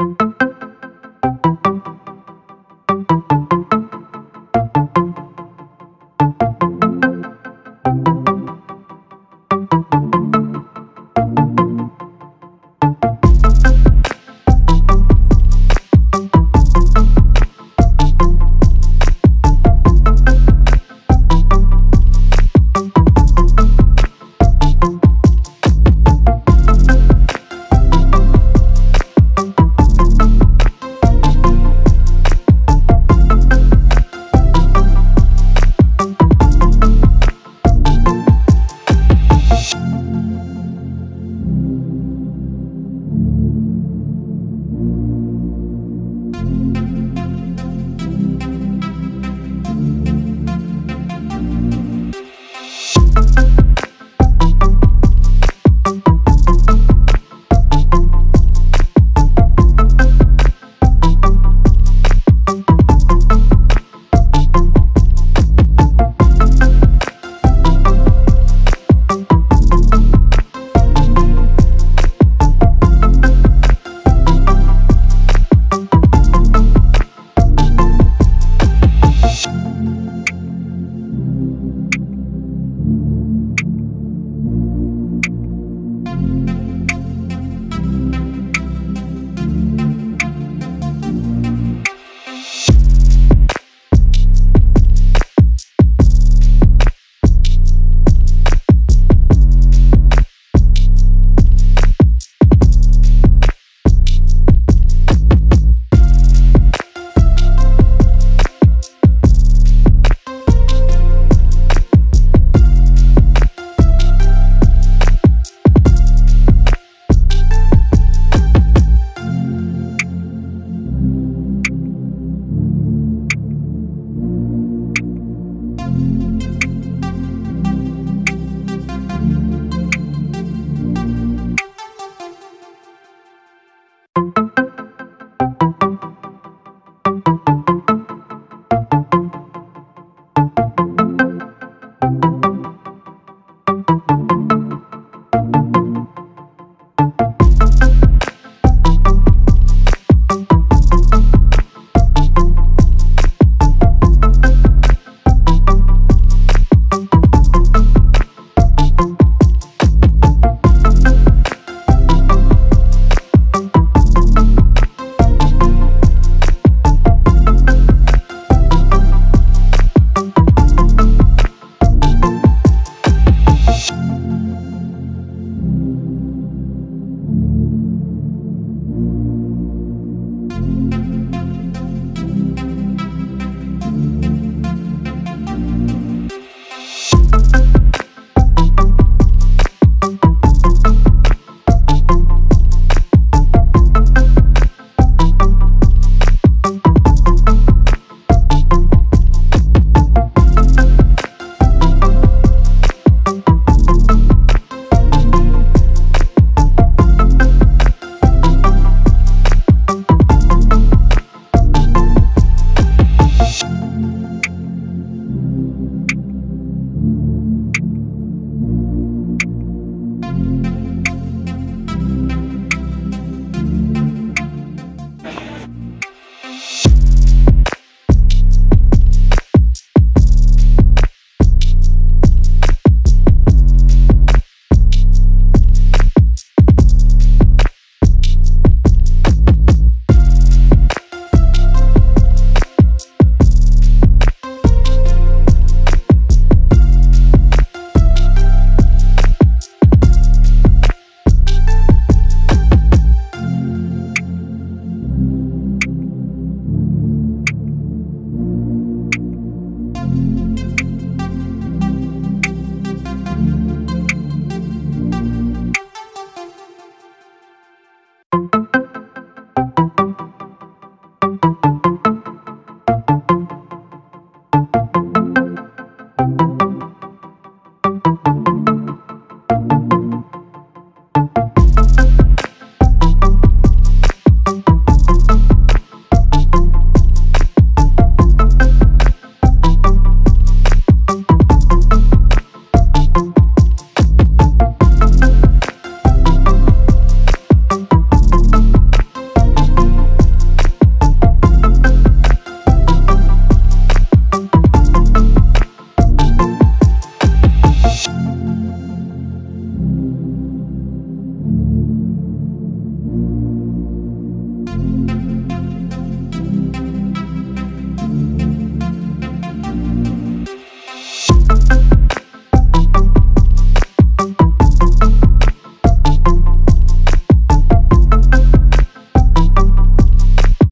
you Thank